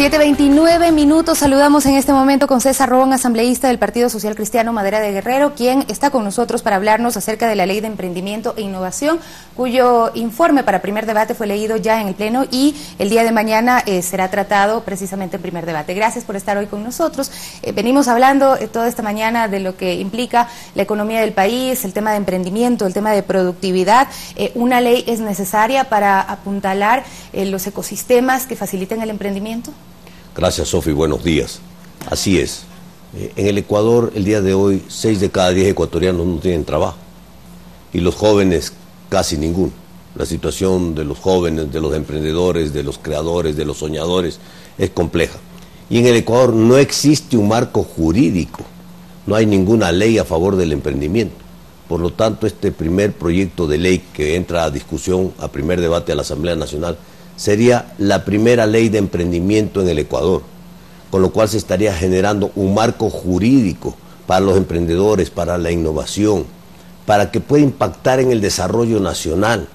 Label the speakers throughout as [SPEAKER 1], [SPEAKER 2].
[SPEAKER 1] 7.29 minutos. Saludamos en este momento con César Robón, asambleísta del Partido Social Cristiano Madera de Guerrero, quien está con nosotros para hablarnos acerca de la Ley de Emprendimiento e Innovación, cuyo informe para primer debate fue leído ya en el Pleno y el día de mañana eh, será tratado precisamente en primer debate. Gracias por estar hoy con nosotros. Eh, venimos hablando eh, toda esta mañana de lo que implica la economía del país, el tema de emprendimiento, el tema de productividad. ¿Una ley es necesaria para apuntalar los ecosistemas que faciliten el emprendimiento?
[SPEAKER 2] Gracias, Sofi. Buenos días. Así es. Eh, en el Ecuador, el día de hoy, 6 de cada 10 ecuatorianos no tienen trabajo. Y los jóvenes, casi ninguno. La situación de los jóvenes, de los emprendedores, de los creadores, de los soñadores, es compleja. Y en el Ecuador no existe un marco jurídico. No hay ninguna ley a favor del emprendimiento. Por lo tanto, este primer proyecto de ley que entra a discusión, a primer debate a la Asamblea Nacional, sería la primera ley de emprendimiento en el Ecuador, con lo cual se estaría generando un marco jurídico para los emprendedores, para la innovación, para que pueda impactar en el desarrollo nacional.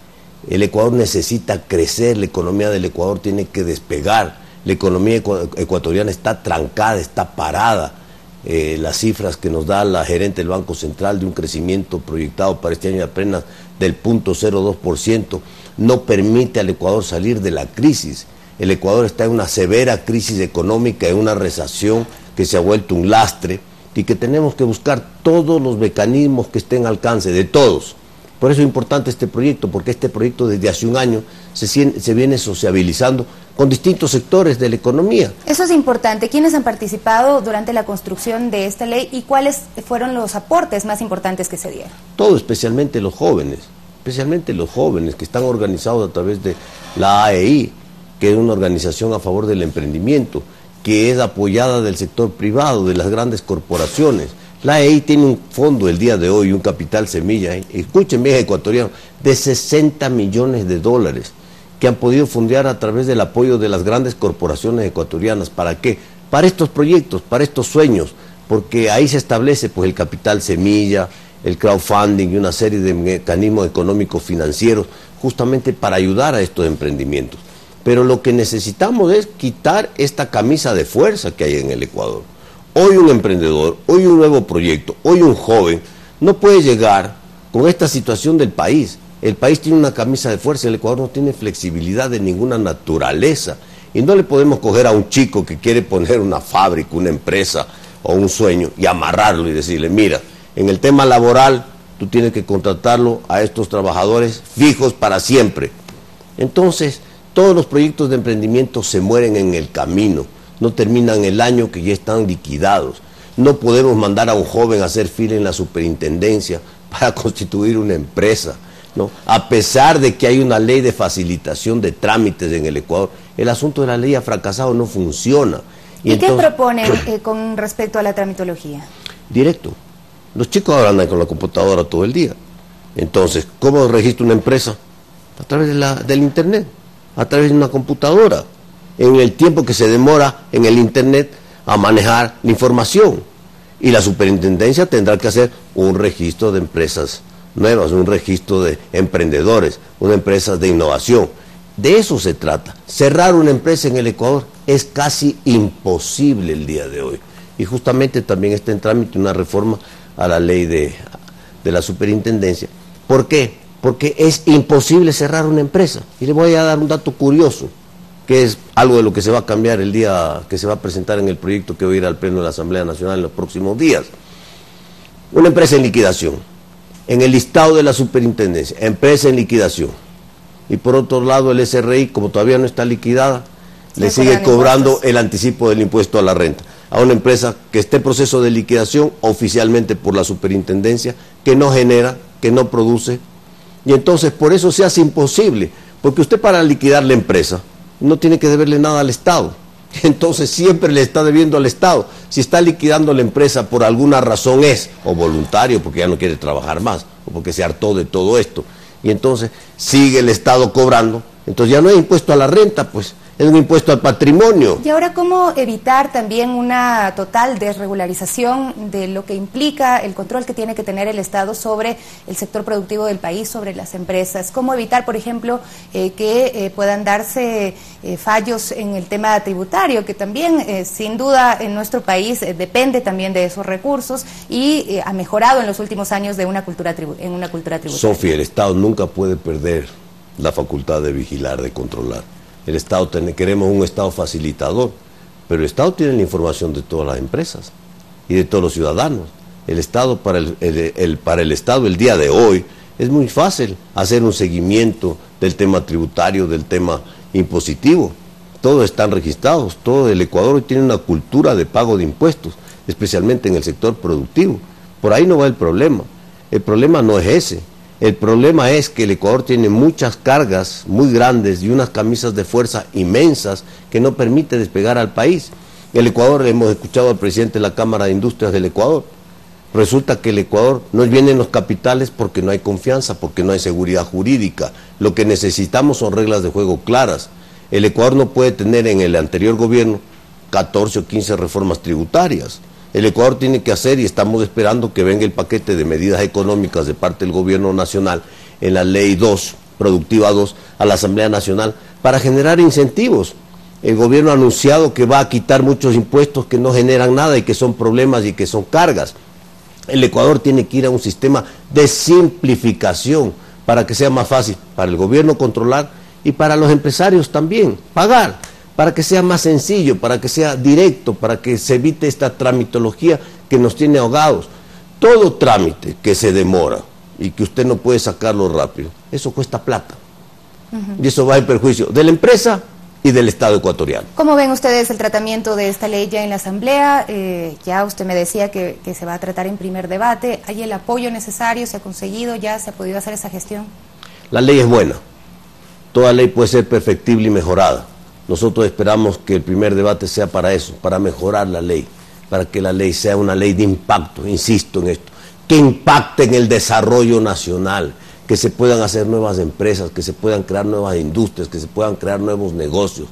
[SPEAKER 2] El Ecuador necesita crecer, la economía del Ecuador tiene que despegar, la economía ecuatoriana está trancada, está parada. Eh, las cifras que nos da la gerente del Banco Central de un crecimiento proyectado para este año apenas del 0.02% no permite al Ecuador salir de la crisis. El Ecuador está en una severa crisis económica, en una recesión que se ha vuelto un lastre y que tenemos que buscar todos los mecanismos que estén al alcance de todos. Por eso es importante este proyecto, porque este proyecto desde hace un año se, se, viene sociabilizando con distintos sectores de la economía.
[SPEAKER 1] Eso es importante. ¿Quiénes han participado durante la construcción de esta ley y cuáles fueron los aportes más importantes que se dieron?
[SPEAKER 2] Todo, especialmente los jóvenes especialmente los jóvenes que están organizados a través de la AEI, que es una organización a favor del emprendimiento, que es apoyada del sector privado, de las grandes corporaciones. La AEI tiene un fondo el día de hoy, un capital semilla, ¿eh? escuchen bien ecuatoriano, de 60 millones de dólares que han podido fundear a través del apoyo de las grandes corporaciones ecuatorianas. ¿Para qué? Para estos proyectos, para estos sueños, porque ahí se establece pues el capital semilla, el crowdfunding y una serie de mecanismos económicos financieros justamente para ayudar a estos emprendimientos. Pero lo que necesitamos es quitar esta camisa de fuerza que hay en el Ecuador. Hoy un emprendedor, hoy un nuevo proyecto, hoy un joven no puede llegar con esta situación del país. El país tiene una camisa de fuerza, el Ecuador no tiene flexibilidad de ninguna naturaleza. Y no le podemos coger a un chico que quiere poner una fábrica, una empresa o un sueño y amarrarlo y decirle, mira, en el tema laboral, tú tienes que contratarlo a estos trabajadores fijos para siempre. Entonces, todos los proyectos de emprendimiento se mueren en el camino, no terminan el año que ya están liquidados. No podemos mandar a un joven a hacer fila en la superintendencia para constituir una empresa. ¿no? A pesar de que hay una ley de facilitación de trámites en el Ecuador, el asunto de la ley ha fracasado, no funciona.
[SPEAKER 1] ¿Y, qué proponen eh, con respecto a la tramitología?
[SPEAKER 2] Directo. Los chicos ahora andan con la computadora todo el día. Entonces, ¿cómo registra una empresa? A través de la, del Internet, a través de una computadora, en el tiempo que se demora en el Internet a manejar la información. Y la superintendencia tendrá que hacer un registro de empresas nuevas, un registro de emprendedores, una empresa de innovación. De eso se trata. Cerrar una empresa en el Ecuador es casi imposible el día de hoy. Y justamente también está en trámite una reforma a la ley de, la superintendencia. ¿Por qué? Porque es imposible cerrar una empresa. Y le voy a dar un dato curioso, que es algo de lo que se va a cambiar el día que se va a presentar en el proyecto que va a ir al Pleno de la Asamblea Nacional en los próximos días. Una empresa en liquidación, en el listado de la superintendencia, empresa en liquidación. Y por otro lado, el SRI, como todavía no está liquidada, le sigue cobrando el anticipo del impuesto a la renta a una empresa que esté en proceso de liquidación oficialmente por la superintendencia, que no genera, que no produce. Y entonces por eso se hace imposible, porque usted para liquidar la empresa no tiene que deberle nada al Estado. Entonces siempre le está debiendo al Estado. Si está liquidando la empresa por alguna razón es, o voluntario, porque ya no quiere trabajar más, o porque se hartó de todo esto. Y entonces sigue el Estado cobrando. Entonces ya no hay impuesto a la renta, pues es un impuesto al patrimonio.
[SPEAKER 1] Y ahora, ¿cómo evitar también una total desregularización de lo que implica el control que tiene que tener el Estado sobre el sector productivo del país, sobre las empresas? ¿Cómo evitar, por ejemplo, eh, que eh, puedan darse eh, fallos en el tema tributario, que también, sin duda, en nuestro país depende también de esos recursos y ha mejorado en los últimos años de una cultura en una cultura tributaria?
[SPEAKER 2] Sofía, el Estado nunca puede perder la facultad de vigilar, de controlar el Estado queremos un Estado facilitador, pero el Estado tiene la información de todas las empresas y de todos los ciudadanos. El Estado para el, para el Estado el día de hoy es muy fácil hacer un seguimiento del tema tributario, del tema impositivo. Todos están registrados, todo el Ecuador tiene una cultura de pago de impuestos, especialmente en el sector productivo. Por ahí no va el problema. El problema no es ese. El problema es que el Ecuador tiene muchas cargas muy grandes y unas camisas de fuerza inmensas que no permite despegar al país. El Ecuador, hemos escuchado al presidente de la Cámara de Industrias del Ecuador, resulta que el Ecuador no vienen los capitales porque no hay confianza, porque no hay seguridad jurídica. Lo que necesitamos son reglas de juego claras. El Ecuador no puede tener en el anterior gobierno 14 o 15 reformas tributarias el Ecuador tiene que hacer y estamos esperando que venga el paquete de medidas económicas de parte del gobierno nacional en la ley 2, productiva 2, a la Asamblea Nacional para generar incentivos. El gobierno ha anunciado que va a quitar muchos impuestos que no generan nada y que son problemas y que son cargas. El Ecuador tiene que ir a un sistema de simplificación para que sea más fácil para el gobierno controlar y para los empresarios también pagar para que sea más sencillo, para que sea directo, para que se evite esta tramitología que nos tiene ahogados. Todo trámite que se demora y que usted no puede sacarlo rápido, eso cuesta plata. Y eso va en perjuicio de la empresa y del Estado ecuatoriano.
[SPEAKER 1] ¿Cómo ven ustedes el tratamiento de esta ley ya en la Asamblea? Eh, ya usted me decía que, que se va a tratar en primer debate. ¿Hay el apoyo necesario? ¿Se ha conseguido? ¿Ya se ha podido hacer esa gestión?
[SPEAKER 2] La ley es buena. Toda ley puede ser perfectible y mejorada nosotros esperamos que el primer debate sea para eso, para mejorar la ley, para que la ley sea una ley de impacto, insisto en esto, que impacte en el desarrollo nacional, que se puedan hacer nuevas empresas, que se puedan crear nuevas industrias, que se puedan crear nuevos negocios.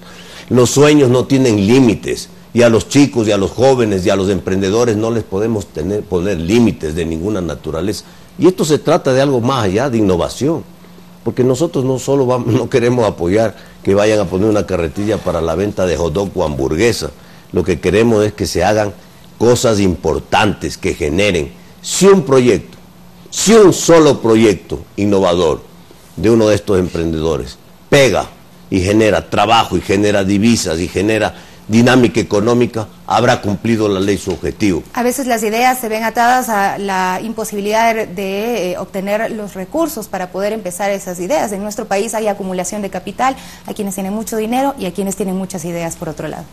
[SPEAKER 2] Los sueños no tienen límites y a los chicos y a los jóvenes y a los emprendedores no les podemos tener, poner límites de ninguna naturaleza. Y esto se trata de algo más allá, de innovación porque nosotros no solo vamos, no queremos apoyar que vayan a poner una carretilla para la venta de hot dog o hamburguesa, lo que queremos es que se hagan cosas importantes que generen, si un proyecto, si un solo proyecto innovador de uno de estos emprendedores pega y genera trabajo y genera divisas y genera dinámica económica, habrá cumplido la ley su objetivo.
[SPEAKER 1] A veces las ideas se ven atadas a la imposibilidad de, eh, obtener los recursos para poder empezar esas ideas. En nuestro país hay acumulación de capital, a quienes tienen mucho dinero y a quienes tienen muchas ideas por otro lado.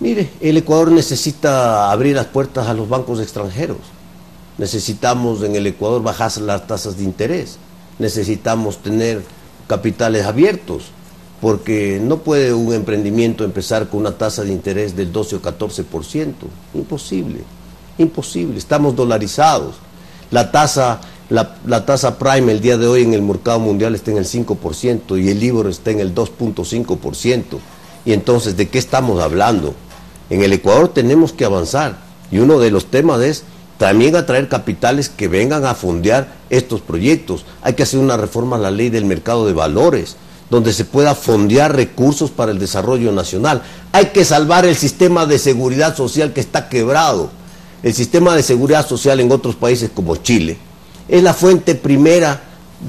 [SPEAKER 2] Mire, el Ecuador necesita abrir las puertas a los bancos extranjeros. Necesitamos en el Ecuador bajar las tasas de interés. Necesitamos tener capitales abiertos porque no puede un emprendimiento empezar con una tasa de interés del 12 o 14%. Imposible, imposible. Estamos dolarizados. La tasa, la, tasa prime el día de hoy en el mercado mundial está en el 5% y el libro está en el 2.5%. Y entonces, ¿de qué estamos hablando? En el Ecuador tenemos que avanzar y uno de los temas es también atraer capitales que vengan a fondear estos proyectos. Hay que hacer una reforma a la ley del mercado de valores donde se pueda fondear recursos para el desarrollo nacional. Hay que salvar el sistema de seguridad social que está quebrado. El sistema de seguridad social en otros países como Chile es la fuente primera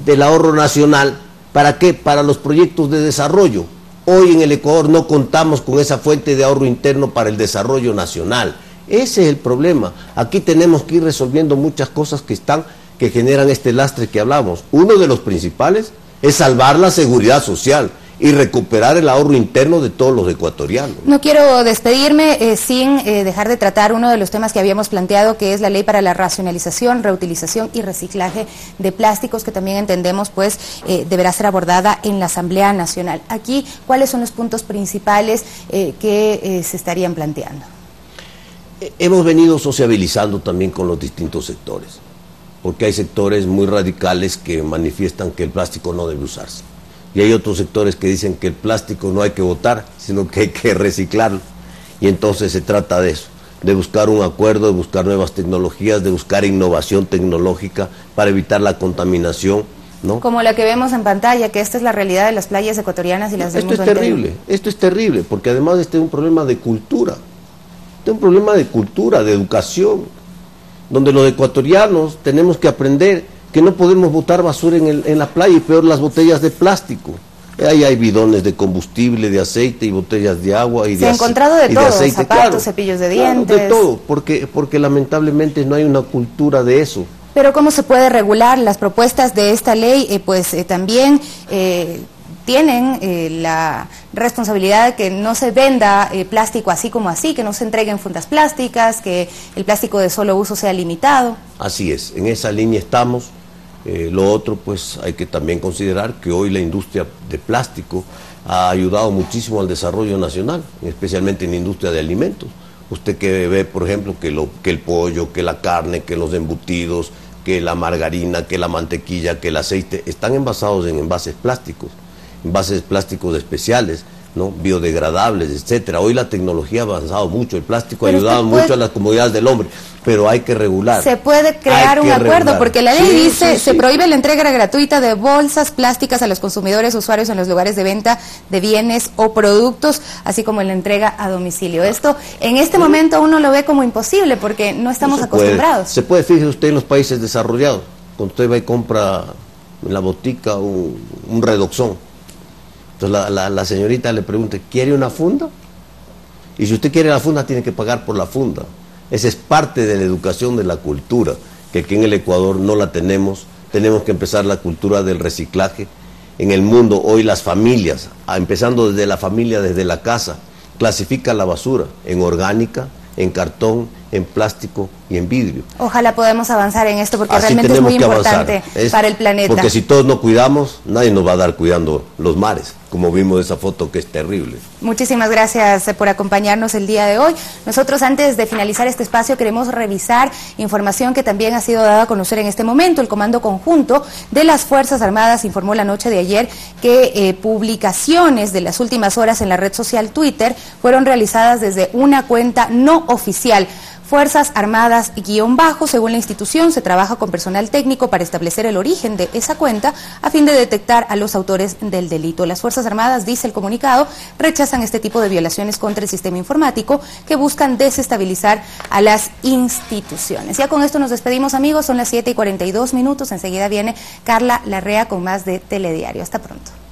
[SPEAKER 2] del ahorro nacional. ¿Para qué? Para los proyectos de desarrollo. Hoy en el Ecuador no contamos con esa fuente de ahorro interno para el desarrollo nacional. Ese es el problema. Aquí tenemos que ir resolviendo muchas cosas que están que generan este lastre que hablamos. Uno de los principales es salvar la seguridad social y recuperar el ahorro interno de todos los ecuatorianos.
[SPEAKER 1] No quiero despedirme eh, sin eh, dejar de tratar uno de los temas que habíamos planteado, que es la ley para la racionalización, reutilización y reciclaje de plásticos, que también entendemos pues eh, deberá ser abordada en la Asamblea Nacional. Aquí, ¿cuáles son los puntos principales que se estarían planteando?
[SPEAKER 2] Hemos venido sociabilizando también con los distintos sectores porque hay sectores muy radicales que manifiestan que el plástico no debe usarse. Y hay otros sectores que dicen que el plástico no hay que botar, sino que hay que reciclarlo. Y entonces se trata de eso, de buscar un acuerdo, de buscar nuevas tecnologías, de buscar innovación tecnológica para evitar la contaminación. ¿no?
[SPEAKER 1] Como la que vemos en pantalla, que esta es la realidad de las playas ecuatorianas y las del
[SPEAKER 2] Esto es terrible, esto es terrible, porque además este es un problema de cultura, este es un problema de cultura, de educación, donde los ecuatorianos tenemos que aprender que no podemos botar basura en, el, en la playa y peor las botellas de plástico. Ahí hay bidones de combustible, de aceite y botellas de agua y
[SPEAKER 1] Se
[SPEAKER 2] de
[SPEAKER 1] ha encontrado de todo,
[SPEAKER 2] aceite.
[SPEAKER 1] zapatos,
[SPEAKER 2] Claro,
[SPEAKER 1] cepillos de
[SPEAKER 2] claro,
[SPEAKER 1] dientes.
[SPEAKER 2] de todo, porque, porque lamentablemente no hay una cultura de eso.
[SPEAKER 1] Pero ¿cómo se puede regular? Las propuestas de esta ley eh, pues eh, también eh, tienen eh, la responsabilidad de que no se venda eh, plástico así como así, que no se entreguen fundas plásticas, que el plástico de solo uso sea limitado.
[SPEAKER 2] Así es, en esa línea estamos. Eh, lo otro, pues hay que también considerar que hoy la industria de plástico ha ayudado muchísimo al desarrollo nacional, especialmente en la industria de alimentos. Usted que ve, por ejemplo, que, que el pollo, que la carne, que los embutidos, que la margarina, que la mantequilla, que el aceite, están envasados en envases plásticos, envases plásticos especiales, ¿no? biodegradables, etcétera. Hoy la tecnología ha avanzado mucho, el plástico ha ayudado
[SPEAKER 1] puede-
[SPEAKER 2] mucho a las comodidades del hombre, pero hay que regular.
[SPEAKER 1] Se puede crear un acuerdo,
[SPEAKER 2] regular.
[SPEAKER 1] porque la ley
[SPEAKER 2] Sí,
[SPEAKER 1] dice,
[SPEAKER 2] sí,
[SPEAKER 1] se prohíbe la entrega gratuita de bolsas plásticas a los consumidores usuarios en los lugares de venta de bienes o productos, así como en la entrega a domicilio. Esto en este momento uno lo ve como imposible porque no estamos
[SPEAKER 2] No se puede.
[SPEAKER 1] acostumbrados.
[SPEAKER 2] Se puede, fíjese usted en los países desarrollados, cuando usted va y compra en la botica un, un redoxón. Entonces la, la- señorita le pregunta, ¿quiere una funda? Y si usted quiere la funda, tiene que pagar por la funda. Esa es parte de la educación de la cultura, que aquí en el Ecuador no la tenemos. Tenemos que empezar la cultura del reciclaje. En el mundo hoy las familias, a- empezando desde la familia, desde la casa, clasifican la basura en orgánica, en cartón, en plástico y en vidrio.
[SPEAKER 1] Ojalá podamos avanzar en esto porque
[SPEAKER 2] Así
[SPEAKER 1] realmente es muy importante
[SPEAKER 2] Es-
[SPEAKER 1] para el planeta.
[SPEAKER 2] Porque si todos no cuidamos, nadie nos va a dar cuidando los mares, como vimos esa foto que es terrible.
[SPEAKER 1] Muchísimas gracias eh, por acompañarnos el día de hoy. Nosotros antes de finalizar este espacio queremos revisar información que también ha sido dada a conocer en este momento. El Comando Conjunto de las Fuerzas Armadas informó la noche de ayer que eh, publicaciones de las últimas horas en la red social Twitter fueron realizadas desde una cuenta no oficial. Fuerzas Armadas guion bajo, según la institución, se trabaja con personal técnico para establecer el origen de esa cuenta a fin de detectar a los autores del delito. Las Fuerzas Armadas, dice el comunicado, rechazan este tipo de violaciones contra el sistema informático que buscan desestabilizar a las instituciones. Ya con esto nos despedimos amigos, son las 7 y 42 minutos, enseguida viene Carla Larrea con más de Telediario. Hasta pronto.